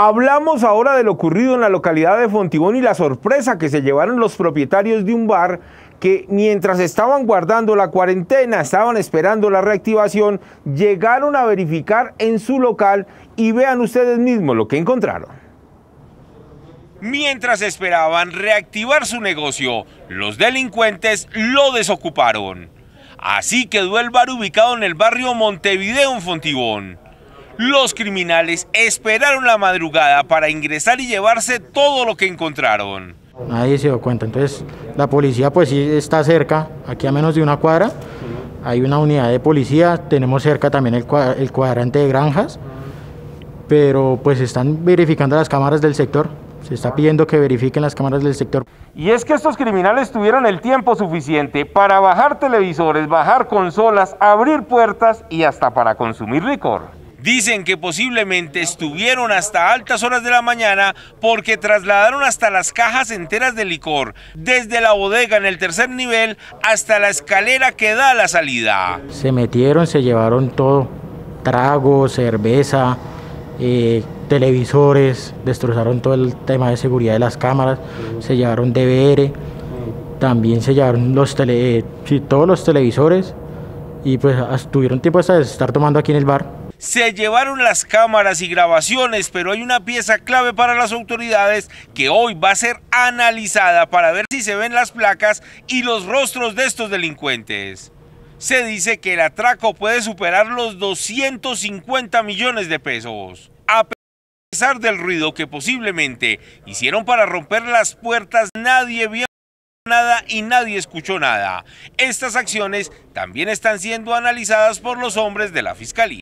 Hablamos ahora de lo ocurrido en la localidad de Fontibón y la sorpresa que se llevaron los propietarios de un bar que mientras estaban guardando la cuarentena, estaban esperando la reactivación, llegaron a verificar en su local y vean ustedes mismos lo que encontraron. Mientras esperaban reactivar su negocio, los delincuentes lo desocuparon. Así quedó el bar ubicado en el barrio Montevideo en Fontibón. Los criminales esperaron la madrugada para ingresar y llevarse todo lo que encontraron. Nadie se dio cuenta, entonces la policía pues sí está cerca, aquí a menos de una cuadra, hay una unidad de policía, tenemos cerca también el, cuadrante de granjas, pero pues están verificando las cámaras del sector, se está pidiendo que verifiquen las cámaras del sector. Y es que estos criminales tuvieron el tiempo suficiente para bajar televisores, bajar consolas, abrir puertas y hasta para consumir licor. Dicen que posiblemente estuvieron hasta altas horas de la mañana porque trasladaron hasta las cajas enteras de licor, desde la bodega en el tercer nivel hasta la escalera que da la salida. Se metieron, se llevaron todo, trago, cerveza, eh, televisores, destrozaron todo el tema de seguridad de las cámaras, se llevaron DVR, también se llevaron los tele, todos los televisores y pues tuvieron tiempo hasta de estar tomando aquí en el bar. Se llevaron las cámaras y grabaciones, pero hay una pieza clave para las autoridades que hoy va a ser analizada para ver si se ven las placas y los rostros de estos delincuentes. Se dice que el atraco puede superar los 250 millones de pesos. A pesar del ruido que posiblemente hicieron para romper las puertas, nadie vio nada y nadie escuchó nada. Estas acciones también están siendo analizadas por los hombres de la Fiscalía.